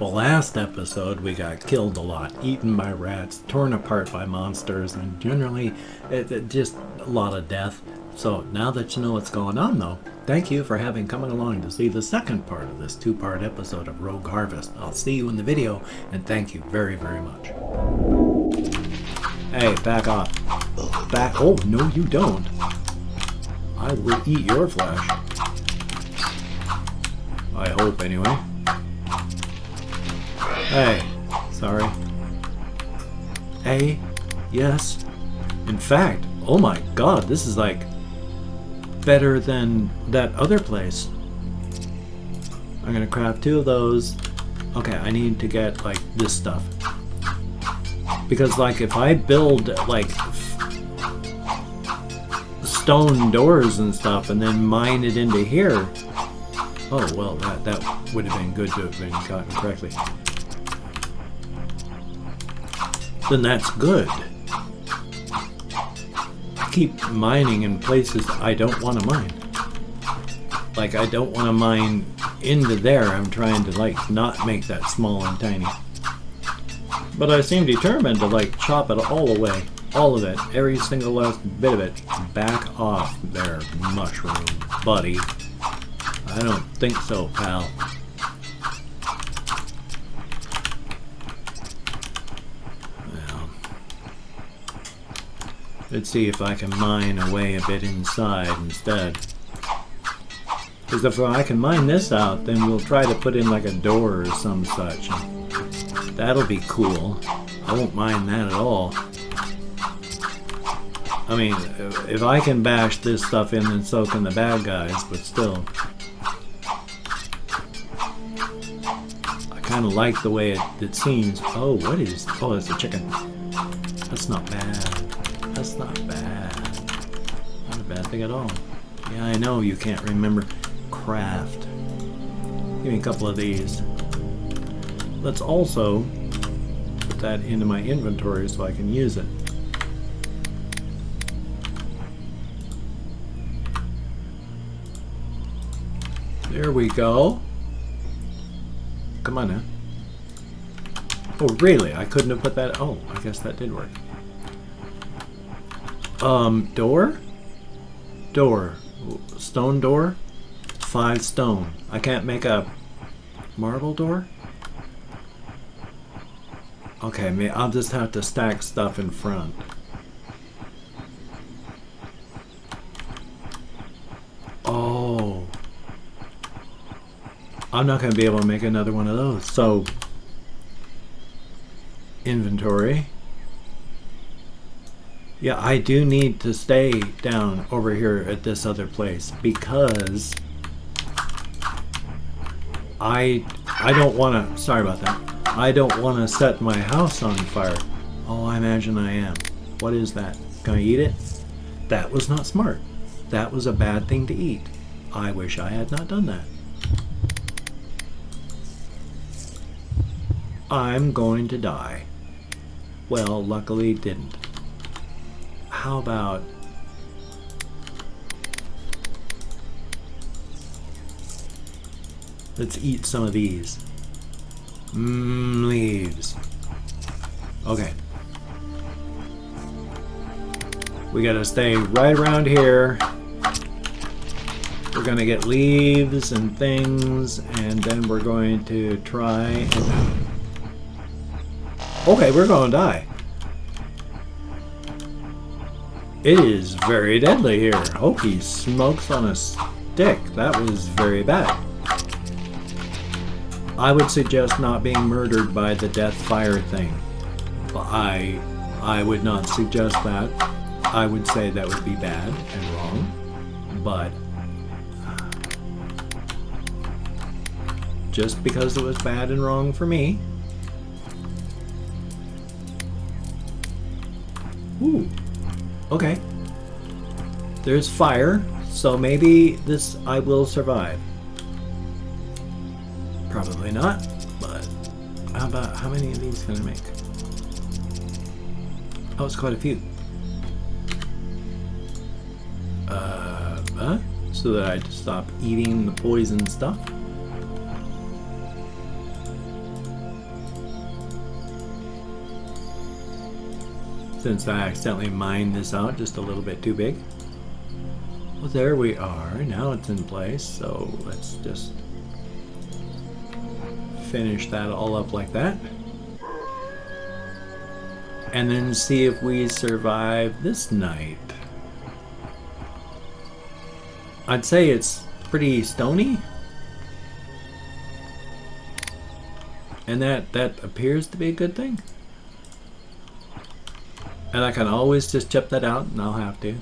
Well, last episode we got killed a lot, eaten by rats, torn apart by monsters, and generally it, it just a lot of death. So now that you know what's going on though, thank you for having coming along to see the second part of this two-part episode of Rogue Harvest. I'll see you in the video, and thank you very, very much. Hey, back off. Back- oh, no you don't. I will eat your flesh. I hope, anyway. Hey, sorry. Hey, yes. In fact, oh my god, this is like better than that other place. I'm gonna craft two of those. Okay, I need to get like this stuff. Because like if I build like stone doors and stuff and then mine it into here, oh well that, that would have been good to have been gotten correctly then that's good. Keep mining in places I don't want to mine. Like, I don't want to mine into there. I'm trying to, like, not make that small and tiny. But I seem determined to, like, chop it all away. All of it. Every single last bit of it. Back off there, mushroom buddy. I don't think so, pal. Let's see if I can mine away a bit inside instead. Because if I can mine this out, then we'll try to put in like a door or some such. That'll be cool. I won't mind that at all. I mean, if I can bash this stuff in, then so can the bad guys, but still. I kind of like the way it, it seems. Oh, what is... Oh, it's a chicken. That's not bad. That's not bad. Not a bad thing at all. Yeah, I know you can't remember craft. Give me a couple of these. Let's also put that into my inventory so I can use it. There we go. Come on now. Oh, really? I couldn't have put that... Oh, I guess that did work. Um, door? Door. Stone door? Five stone. I can't make a marble door? Okay, I'll just have to stack stuff in front. Oh. I'm not going to be able to make another one of those. So, inventory. Yeah, I do need to stay down over here at this other place because I I don't want to, sorry about that, I don't want to set my house on fire. Oh, I imagine I am. What is that? Can I eat it? That was not smart. That was a bad thing to eat. I wish I had not done that. I'm going to die. Well, luckily didn't how about let's eat some of these. Mmm leaves. Okay. We gotta stay right around here. We're gonna get leaves and things and then we're going to try and okay we're gonna die it is very deadly here. Oh, Hokey smokes on a stick. That was very bad. I would suggest not being murdered by the death fire thing. I, I would not suggest that. I would say that would be bad and wrong. But just because it was bad and wrong for me. Ooh. Okay. There's fire, so maybe this I will survive. Probably not, but how about how many of these can I make? Oh, it's quite a few. Uh? So that I stop eating the poison stuff. Since I accidentally mined this out just a little bit too big. Well, there we are. Now it's in place, so let's just finish that all up like that. And then see if we survive this night. I'd say it's pretty stony. And that, that appears to be a good thing. And I can always just chip that out and I'll have to.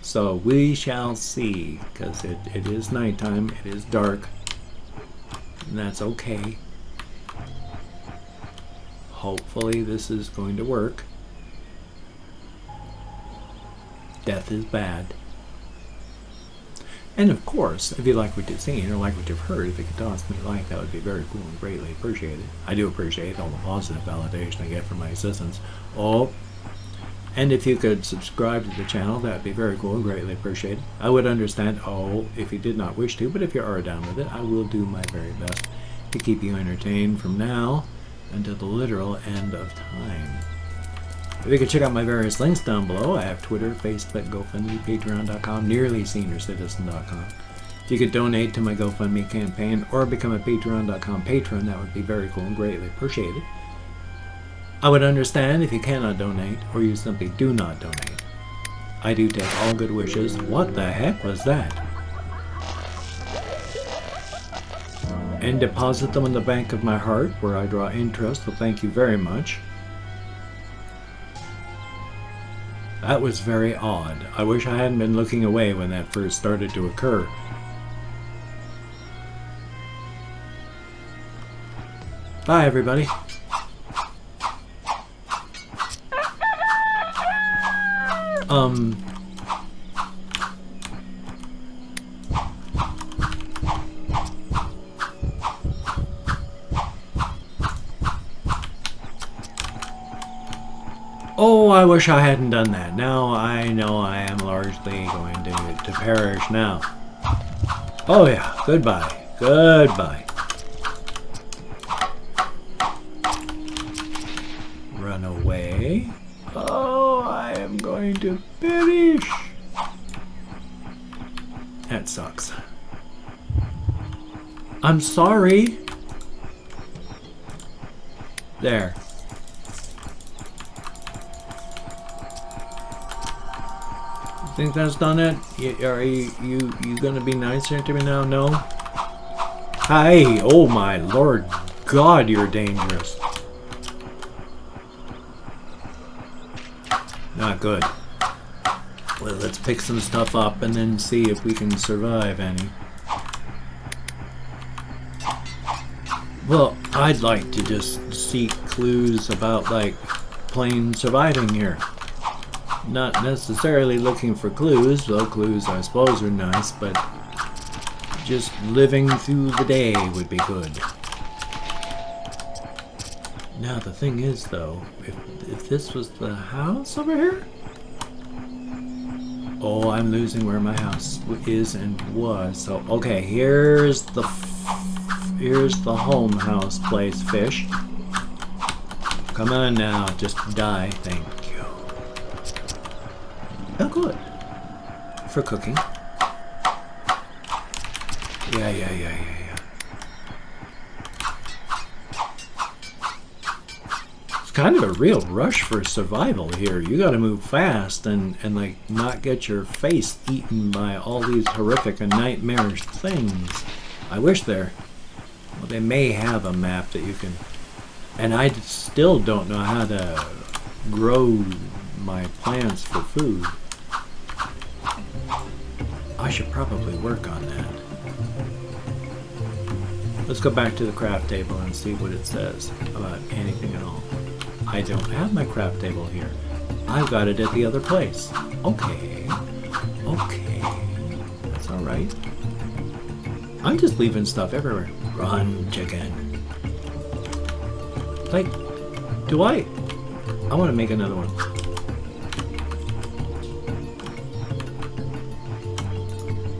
So we shall see, because it, it is nighttime, it is dark, and that's okay. Hopefully this is going to work. Death is bad. And of course, if you like what you've seen or like what you've heard, if you could toss me a like, that would be very cool and greatly appreciated. I do appreciate all the positive validation I get from my assistants. Oh, and if you could subscribe to the channel, that would be very cool and greatly appreciated. I would understand, oh, if you did not wish to, but if you are down with it, I will do my very best to keep you entertained from now until the literal end of time. If you could check out my various links down below, I have Twitter, Facebook, GoFundMe, Patreon.com, NearlySeniorCitizen.com. If you could donate to my GoFundMe campaign or become a Patreon.com patron, that would be very cool and greatly appreciated. I would understand if you cannot donate or you simply do not donate. I do take all good wishes. What the heck was that? And deposit them in the bank of my heart where I draw interest, so thank you very much. That was very odd. I wish I hadn't been looking away when that first started to occur. Bye, everybody. Um. Oh, I wish I hadn't done that. Now I know I am largely going to, to perish now. Oh yeah, goodbye. Goodbye. Run away. Oh, I am going to perish. That sucks. I'm sorry. There. Think that's done it? are you, you you gonna be nicer to me now? No? Hi! Oh my lord god, you're dangerous. Not good. Well, let's pick some stuff up and then see if we can survive any. Well, I'd like to just seek clues about, like, plain surviving here. Not necessarily looking for clues, though clues I suppose are nice, but just living through the day would be good. Now the thing is though, if, if this was the house over here? Oh, I'm losing where my house is and was. So, okay, here's the here's the home house place fish. Come on now, just die, thank you. Oh, good. For cooking. Yeah, yeah, yeah, yeah. Yeah. It's kind of a real rush for survival here. You got to move fast and, and like not get your face eaten by all these horrific and nightmarish things. I wish there, well, they may have a map that you can, and I still don't know how to grow my plants for food. I should probably work on that. Let's go back to the craft table and see what it says about anything at all. I don't have my craft table here. I've got it at the other place. Okay. Okay. That's alright. I'm just leaving stuff everywhere. Run, chicken. Like, do I... I want to make another one.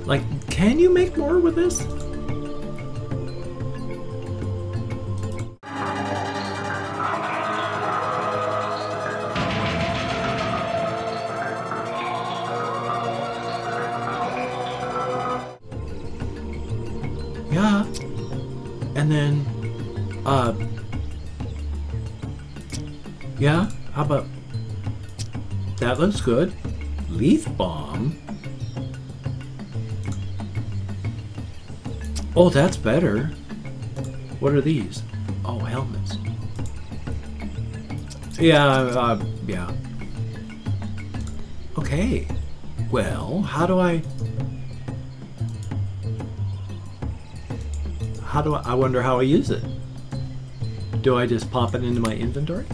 Like, can you make more with this? And then, uh, yeah, how about that looks good. Leaf bomb. Oh, that's better. What are these? Oh, helmets. Yeah, uh, yeah. Okay. Well, how do I... How do I... I wonder how I use it. Do I just pop it into my inventory?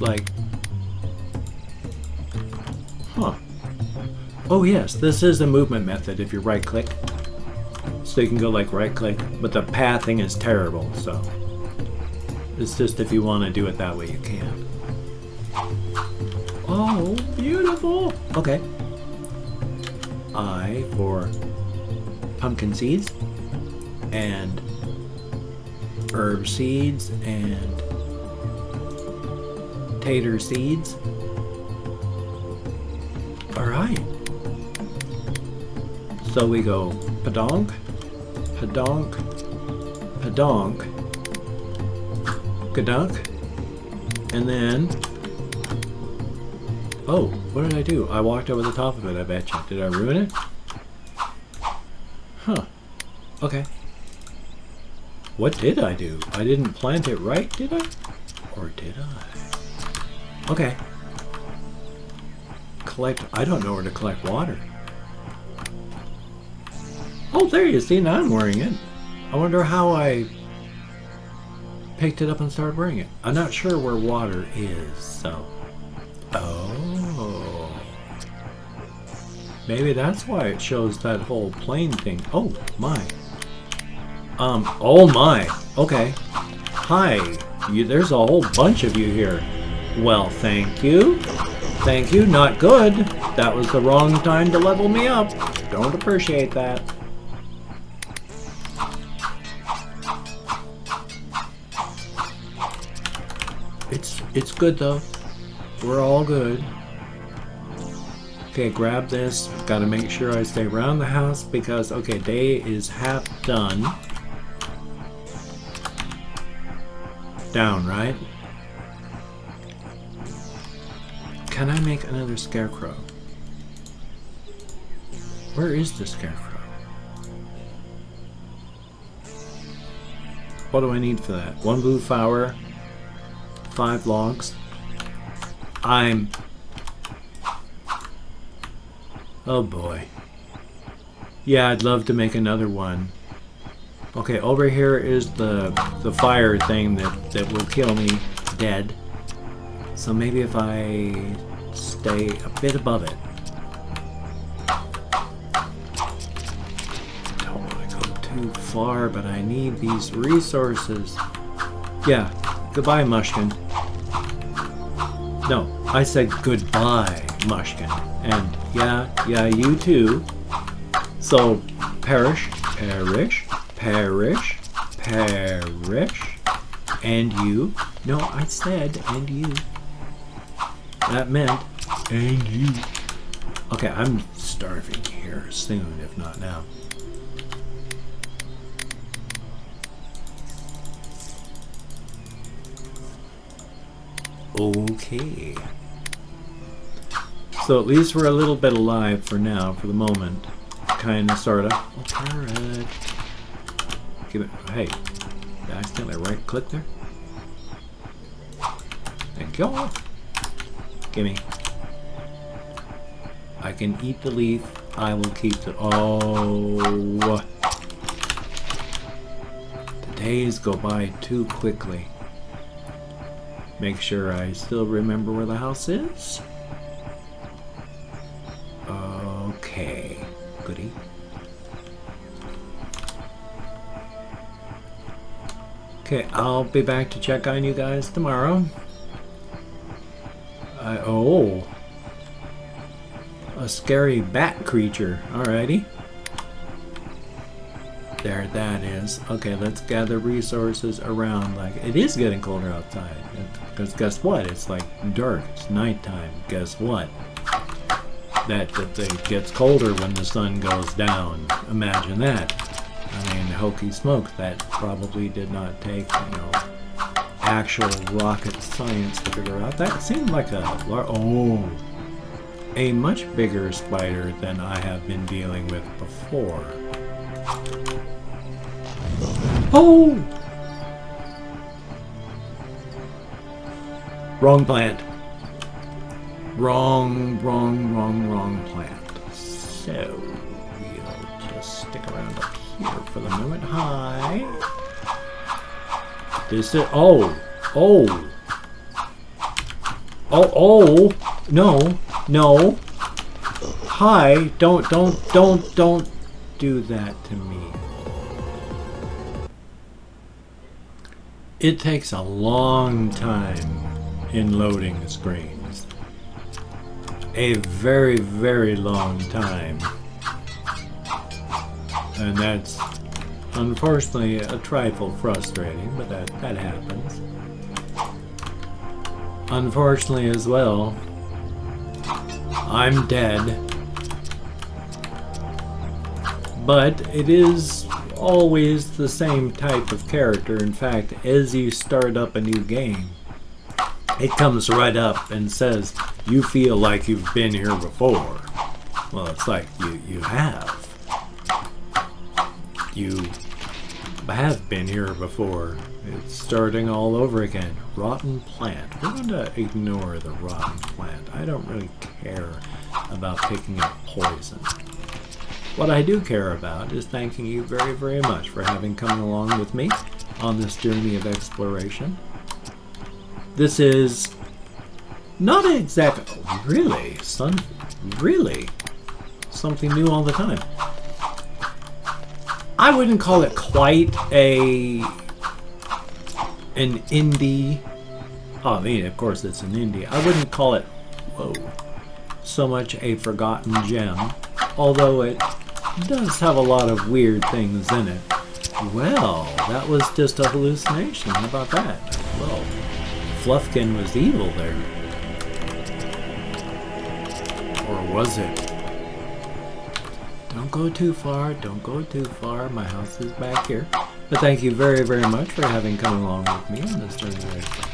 Like... Huh. Oh yes, this is a movement method if you right click. So you can go like right click, but the pathing is terrible, so... It's just if you want to do it that way, you can. Oh, beautiful! Okay. I for pumpkin seeds and herb seeds and tater seeds. Alright. So we go padonk, padonk, padonk, gadunk, and then... Oh, what did I do? I walked over the top of it, I bet you. Did I ruin it? Huh. Okay. What did I do? I didn't plant it right, did I? Or did I? Okay. Collect... I don't know where to collect water. Oh, there you see. Now I'm wearing it. I wonder how I picked it up and started wearing it. I'm not sure where water is, so... Maybe that's why it shows that whole plane thing. Oh, my. Um, oh my. Okay. Hi. You, there's a whole bunch of you here. Well, thank you. Thank you. Not good. That was the wrong time to level me up. Don't appreciate that. It's it's good though. We're all good. Okay, grab this. Gotta make sure I stay around the house because, okay, day is half done. Down, right? Can I make another scarecrow? Where is the scarecrow? What do I need for that? One blue flower, five logs. I'm... Oh boy. Yeah, I'd love to make another one. Okay, over here is the the fire thing that, that will kill me dead. So maybe if I stay a bit above it. Don't want to go too far, but I need these resources. Yeah, goodbye, Mushkin. No, I said goodbye, Mushkin. And yeah, yeah, you too. So, perish, perish, perish, perish, and you. No, I said, and you. That meant, and you. Okay, I'm starving here soon, if not now. Okay. So at least we're a little bit alive for now, for the moment. Kinda, sorta. Carrot. Give it, hey. Did I accidentally right click there? Thank you. Gimme. I can eat the leaf. I will keep the, oh. The days go by too quickly. Make sure I still remember where the house is. Okay, I'll be back to check on you guys tomorrow. I, oh. A scary bat creature. Alrighty. There, that is. Okay, let's gather resources around. Like, it is getting colder outside. Because guess what? It's like dark. It's nighttime. Guess what? That, that it gets colder when the sun goes down. Imagine that. I mean, hokey smoke, that probably did not take, you know, actual rocket science to figure out. That seemed like a, oh, a much bigger spider than I have been dealing with before. Oh! Wrong plant. Wrong, wrong, wrong, wrong plant. So, for the moment. Hi. This is, oh, oh. Oh, oh, no, no. Hi, don't, don't, don't, don't do that to me. It takes a long time in loading screens. A very, very long time. And that's unfortunately a trifle frustrating, but that, that happens. Unfortunately as well, I'm dead. But it is always the same type of character. In fact, as you start up a new game, it comes right up and says, you feel like you've been here before. Well, it's like you, you have. You have been here before. It's starting all over again. Rotten plant. We're going to ignore the rotten plant. I don't really care about picking up poison. What I do care about is thanking you very, very much for having come along with me on this journey of exploration. This is not exactly, really, son, really, something new all the time. I wouldn't call it quite a an indie. Oh, I mean, of course, it's an indie. I wouldn't call it, whoa, so much a forgotten gem, although it does have a lot of weird things in it. Well, that was just a hallucination. How about that? Well, Fluffkin was evil there. Or was it? Go too far, don't go too far. My house is back here. But thank you very, very much for having come along with me on this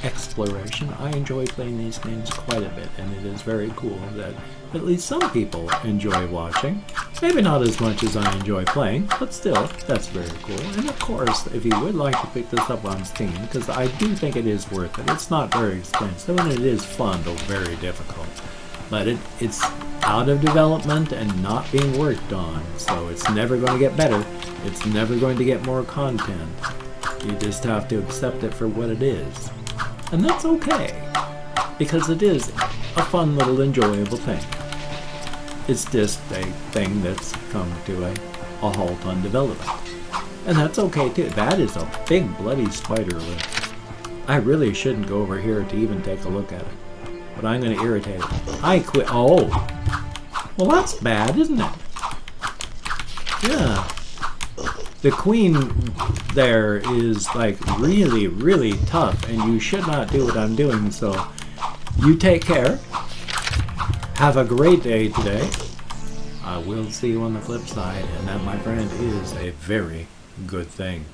exploration. I enjoy playing these games quite a bit, and it is very cool that at least some people enjoy watching. Maybe not as much as I enjoy playing, but still, that's very cool. And of course, if you would like to pick this up on Steam, because I do think it is worth it, it's not very expensive, and it is fun, though very difficult. But it, it's out of development and not being worked on, so it's never going to get better. It's never going to get more content. You just have to accept it for what it is. And that's okay, because it is a fun little enjoyable thing. It's just a thing that's come to a, a halt on development. And that's okay too. That is a big bloody spider web. I really shouldn't go over here to even take a look at it. But I'm going to irritate it. I quit. Oh! Well, that's bad, isn't it? Yeah the queen there is like really, really tough, and you should not do what I'm doing, so you take care. Have a great day today. I will see you on the flip side, and that, my friend, is a very good thing.